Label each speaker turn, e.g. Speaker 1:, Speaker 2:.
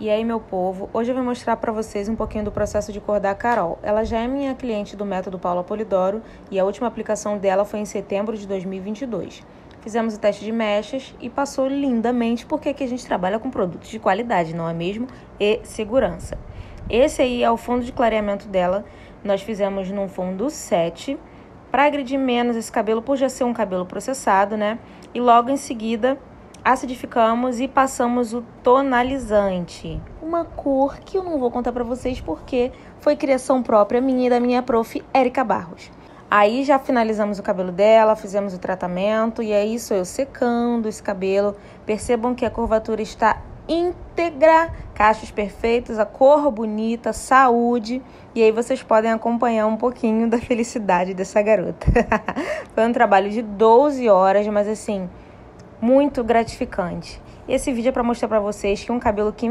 Speaker 1: E aí, meu povo, hoje eu vou mostrar para vocês um pouquinho do processo de cor da Carol. Ela já é minha cliente do método Paulo Apolidoro e a última aplicação dela foi em setembro de 2022. Fizemos o teste de mechas e passou lindamente porque aqui a gente trabalha com produtos de qualidade, não é mesmo? E segurança. Esse aí é o fundo de clareamento dela. Nós fizemos num fundo 7 para agredir menos esse cabelo por já ser um cabelo processado, né? E logo em seguida acidificamos e passamos o tonalizante. Uma cor que eu não vou contar para vocês porque foi criação própria minha e da minha prof. Érica Barros. Aí já finalizamos o cabelo dela, fizemos o tratamento e é isso eu secando esse cabelo. Percebam que a curvatura está íntegra, cachos perfeitos, a cor bonita, saúde. E aí vocês podem acompanhar um pouquinho da felicidade dessa garota. Foi um trabalho de 12 horas, mas assim, muito gratificante. Esse vídeo é para mostrar para vocês que um cabelo que